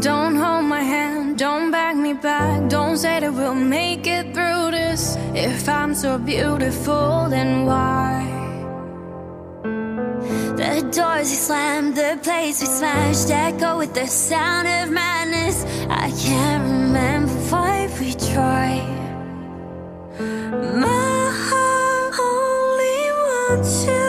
Don't hold my hand, don't back me back. Don't say that we'll make it through this. If I'm so beautiful, then why? The doors we slammed, the place we smashed Echo with the sound of madness I can't remember why we tried My heart only wants you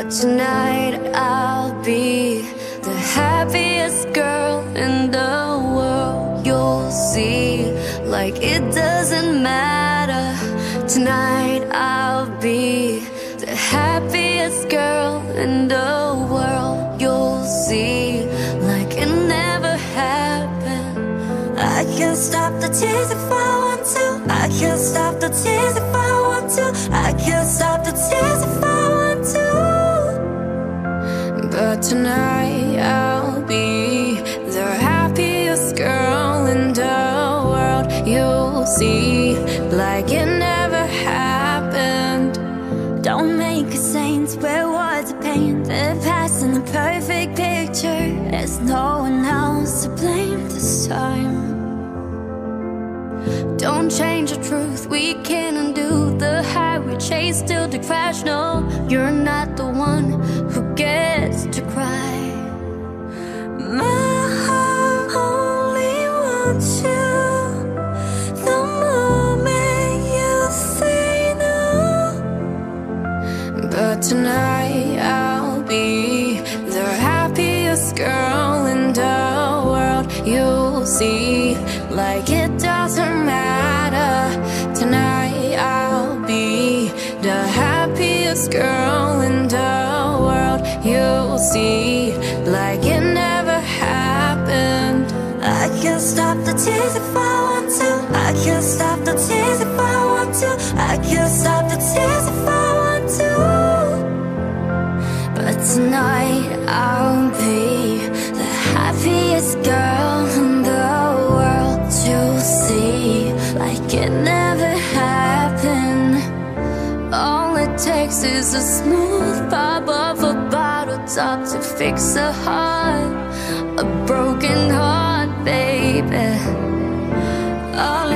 But tonight I'll be the happiest girl in the world. You'll see like it doesn't matter. Tonight I'll be the happiest girl in the world. You'll see like it never happened. I can't stop the tears if I want to. I can't stop the tears if I want to. I can't stop the tears see, like it never happened. Don't make a saint where words are paint The past and the perfect picture. There's no one else to blame this time. Don't change the truth, we can't undo The high we chase till the crash No, you're not the one who gets to cry. My heart only wants you You'll see, like it doesn't matter. Tonight I'll be the happiest girl in the world. You'll see, like it never happened. I can't stop the tears if I want to. I can't stop the tears if I want to. I can't stop the tears if I want to. But tonight I'll be takes is a smooth pop of a bottle top to fix a heart, a broken heart, baby. All